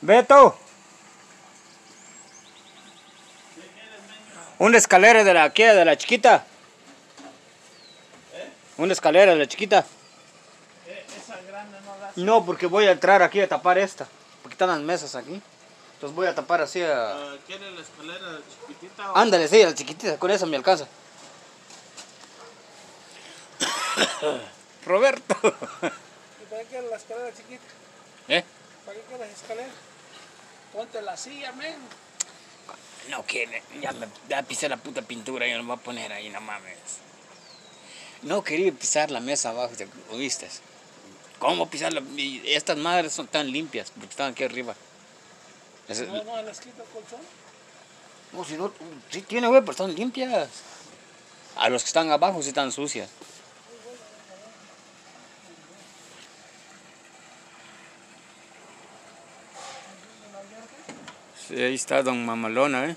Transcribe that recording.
Beto. Una escalera de la ¿qué? de la chiquita. Una escalera de la chiquita. Esa grande no da. No, porque voy a entrar aquí a tapar esta. Porque están las mesas aquí. Entonces voy a tapar así a... Ah, ¿Quiere la escalera chiquitita o Ándale, sí, la chiquitita, con esa me alcanza. Roberto. ¿Y para qué la escalera chiquita? ¿Eh? ¿Para qué quieres escalera? Ponte la silla, men. No quiere, ya me ya pisé la puta pintura y lo voy a poner ahí, no mames. No quería pisar la mesa abajo, ¿te- ¿oíste? ¿Cómo pisarla? Y Estas madres son tan limpias, porque están aquí arriba. Es- No, no, quita el colchón. no, si no, sí tiene, güey, pero están limpias. A los que están abajo sí están sucias. Ahí está Don Mamalona, ¿eh?